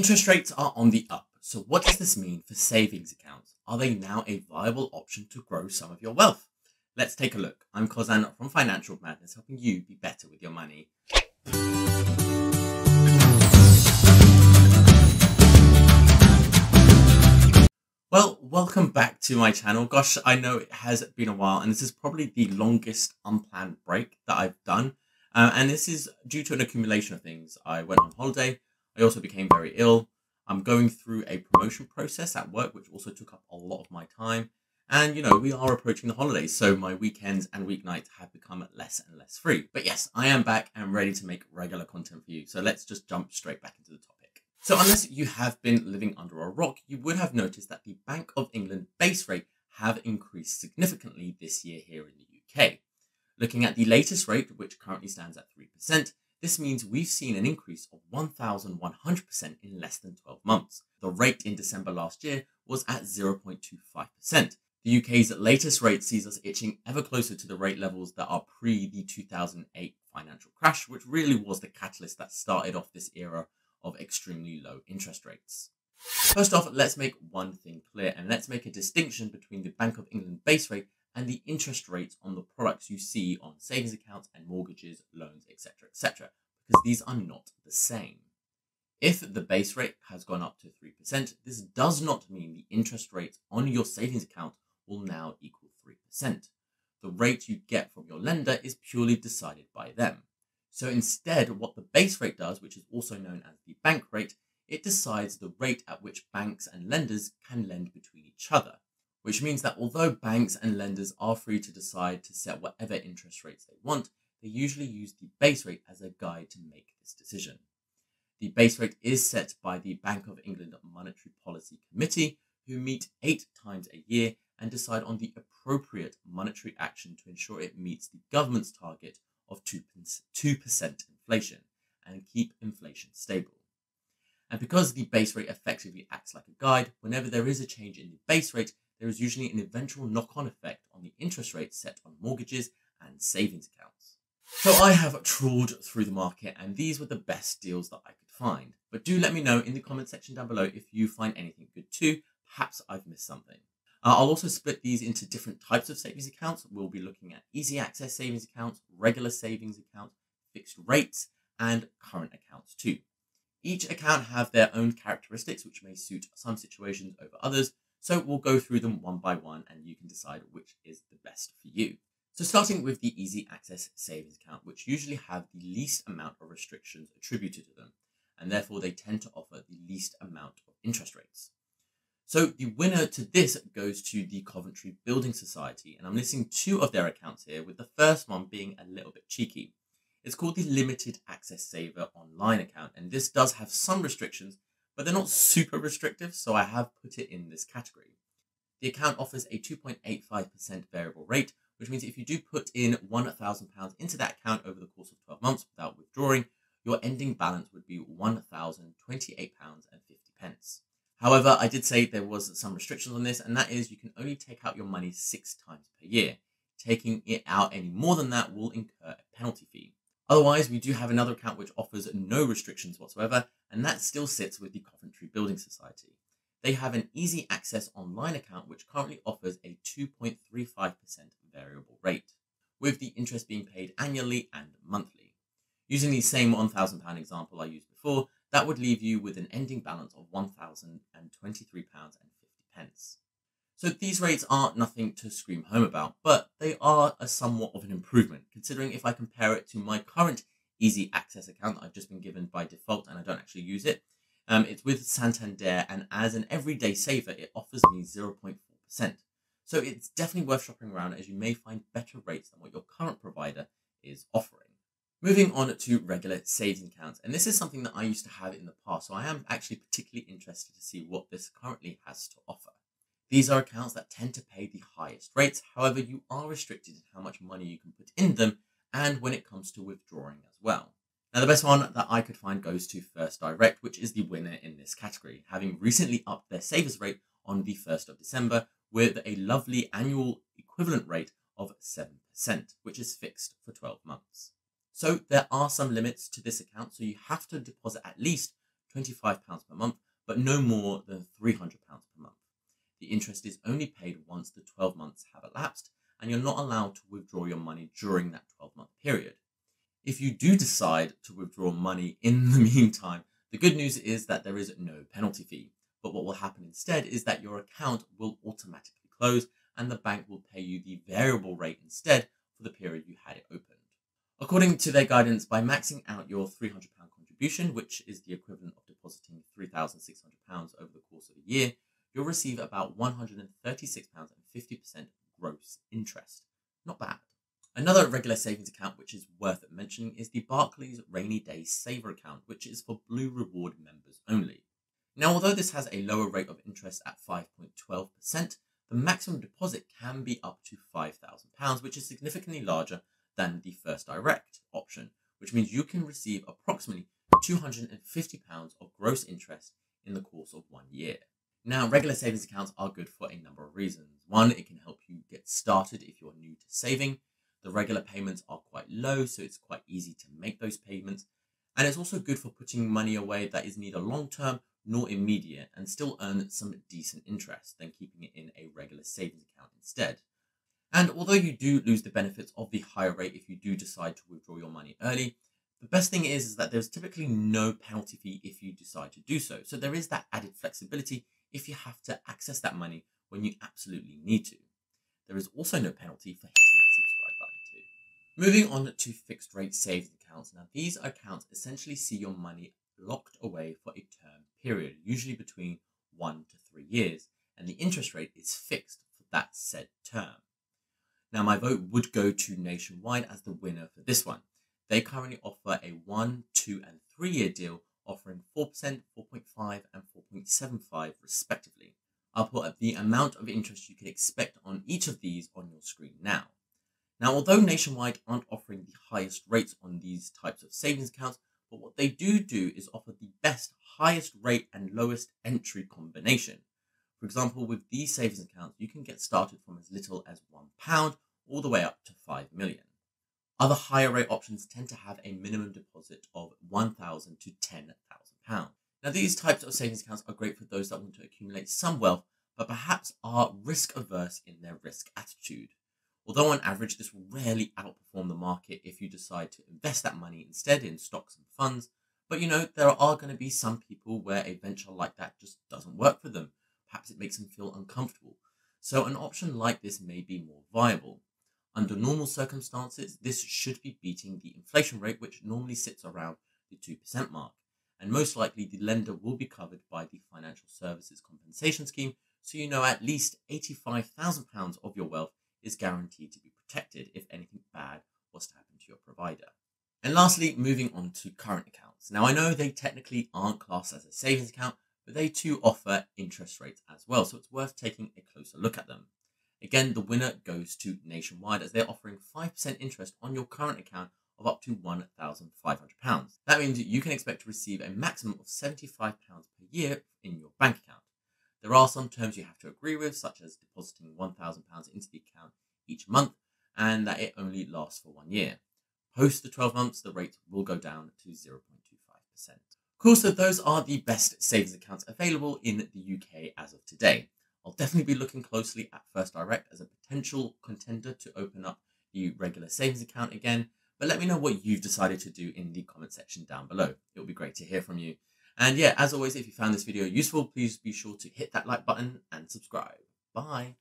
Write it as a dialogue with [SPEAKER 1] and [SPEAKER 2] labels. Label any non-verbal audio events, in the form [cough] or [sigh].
[SPEAKER 1] Interest rates are on the up. So what does this mean for savings accounts? Are they now a viable option to grow some of your wealth? Let's take a look. I'm Kozan from Financial Madness, helping you be better with your money. Well, welcome back to my channel. Gosh, I know it has been a while, and this is probably the longest unplanned break that I've done. Uh, and this is due to an accumulation of things. I went on holiday, I also became very ill. I'm going through a promotion process at work, which also took up a lot of my time. And, you know, we are approaching the holidays, so my weekends and weeknights have become less and less free. But yes, I am back and ready to make regular content for you. So let's just jump straight back into the topic. So unless you have been living under a rock, you would have noticed that the Bank of England base rate have increased significantly this year here in the UK. Looking at the latest rate, which currently stands at 3%, this means we've seen an increase of 1,100% in less than 12 months. The rate in December last year was at 0.25%. The UK's latest rate sees us itching ever closer to the rate levels that are pre the 2008 financial crash, which really was the catalyst that started off this era of extremely low interest rates. First off, let's make one thing clear and let's make a distinction between the Bank of England base rate and the interest rates on the products you see on savings accounts and mortgages, loans, etc., etc., because these are not the same. If the base rate has gone up to 3%, this does not mean the interest rate on your savings account will now equal 3%. The rate you get from your lender is purely decided by them. So instead, what the base rate does, which is also known as the bank rate, it decides the rate at which banks and lenders can lend between each other which means that although banks and lenders are free to decide to set whatever interest rates they want, they usually use the base rate as a guide to make this decision. The base rate is set by the Bank of England Monetary Policy Committee, who meet eight times a year and decide on the appropriate monetary action to ensure it meets the government's target of 2%, 2% inflation and keep inflation stable. And because the base rate effectively acts like a guide, whenever there is a change in the base rate, there is usually an eventual knock on effect on the interest rates set on mortgages and savings accounts. So I have trawled through the market and these were the best deals that I could find. But do let me know in the comment section down below if you find anything good too. Perhaps I've missed something. Uh, I'll also split these into different types of savings accounts. We'll be looking at easy access savings accounts, regular savings accounts, fixed rates, and current accounts too. Each account have their own characteristics which may suit some situations over others, so we'll go through them one by one and you can decide which is the best for you. So starting with the easy access savings account, which usually have the least amount of restrictions attributed to them, and therefore they tend to offer the least amount of interest rates. So the winner to this goes to the Coventry Building Society, and I'm listing two of their accounts here, with the first one being a little bit cheeky. It's called the Limited Access Saver Online account, and this does have some restrictions, but they're not super restrictive, so I have put it in this category. The account offers a 2.85% variable rate, which means if you do put in £1,000 into that account over the course of 12 months without withdrawing, your ending balance would be £1,028.50. However, I did say there was some restrictions on this, and that is you can only take out your money six times per year. Taking it out any more than that will incur a penalty fee. Otherwise, we do have another account which offers no restrictions whatsoever, and that still sits with the Coventry Building Society. They have an easy access online account which currently offers a 2.35% variable rate, with the interest being paid annually and monthly. Using the same £1,000 example I used before, that would leave you with an ending balance of £1,023.50. So these rates aren't nothing to scream home about, but they are a somewhat of an improvement, considering if I compare it to my current easy access account that I've just been given by default and I don't actually use it. Um, it's with Santander, and as an everyday saver, it offers me 0.4%. So it's definitely worth shopping around as you may find better rates than what your current provider is offering. Moving on to regular savings accounts, and this is something that I used to have in the past, so I am actually particularly interested to see what this currently has to offer. These are accounts that tend to pay the highest rates. However, you are restricted in how much money you can put in them and when it comes to withdrawing as well. Now, the best one that I could find goes to First Direct, which is the winner in this category, having recently upped their savers rate on the 1st of December with a lovely annual equivalent rate of 7%, which is fixed for 12 months. So there are some limits to this account, so you have to deposit at least £25 per month, but no more than £300 per month. The interest is only paid once the 12 months have elapsed, and you're not allowed to withdraw your money during that 12 month period. If you do decide to withdraw money in the [laughs] meantime, the good news is that there is no penalty fee. But what will happen instead is that your account will automatically close and the bank will pay you the variable rate instead for the period you had it opened. According to their guidance, by maxing out your £300 contribution, which is the equivalent of depositing £3,600 over the course of a year, you'll receive about £136.50% gross interest. Not bad. Another regular savings account which is worth mentioning is the Barclays Rainy Day Saver account, which is for Blue Reward members only. Now, although this has a lower rate of interest at 5.12%, the maximum deposit can be up to £5,000, which is significantly larger than the First Direct option, which means you can receive approximately £250 of gross interest in the course of one year. Now, regular savings accounts are good for a number of reasons. One, it can help you get started if you're new to saving. The regular payments are quite low, so it's quite easy to make those payments. And it's also good for putting money away that is neither long term nor immediate and still earn some decent interest than keeping it in a regular savings account instead. And although you do lose the benefits of the higher rate if you do decide to withdraw your money early, the best thing is, is that there's typically no penalty fee if you decide to do so. So there is that added flexibility if you have to access that money when you absolutely need to. There is also no penalty for hitting that subscribe button too. Moving on to fixed rate savings accounts. Now these accounts essentially see your money locked away for a term period, usually between one to three years, and the interest rate is fixed for that said term. Now, my vote would go to Nationwide as the winner for this one. They currently offer a one, two, and three year deal offering 4%, 4.5, and 4.75 respectively. I'll put the amount of interest you can expect on each of these on your screen now. Now, although Nationwide aren't offering the highest rates on these types of savings accounts, but what they do do is offer the best, highest rate and lowest entry combination. For example, with these savings accounts, you can get started from as little as £1 all the way up to 5 million. Other higher rate options tend to have a minimum deposit of £1,000 to £10,000. Now, these types of savings accounts are great for those that want to accumulate some wealth, but perhaps are risk averse in their risk attitude. Although on average, this will rarely outperform the market if you decide to invest that money instead in stocks and funds. But you know, there are going to be some people where a venture like that just doesn't work for them. Perhaps it makes them feel uncomfortable. So an option like this may be more viable. Under normal circumstances, this should be beating the inflation rate, which normally sits around the 2% mark. And most likely, the lender will be covered by the Financial Services Compensation Scheme, so you know at least £85,000 of your wealth is guaranteed to be protected if anything bad was to happen to your provider. And lastly, moving on to current accounts. Now, I know they technically aren't classed as a savings account, but they too offer interest rates as well, so it's worth taking a closer look at them. Again, the winner goes to Nationwide as they're offering 5% interest on your current account of up to £1,500. That means you can expect to receive a maximum of £75 per year in your bank account. There are some terms you have to agree with, such as depositing £1,000 into the account each month and that it only lasts for one year. Post the 12 months, the rate will go down to 0.25%. Cool, so those are the best savings accounts available in the UK as of today. I'll definitely be looking closely at First Direct as a potential contender to open up the regular savings account again. But let me know what you've decided to do in the comment section down below. It will be great to hear from you. And yeah, as always, if you found this video useful, please be sure to hit that like button and subscribe. Bye.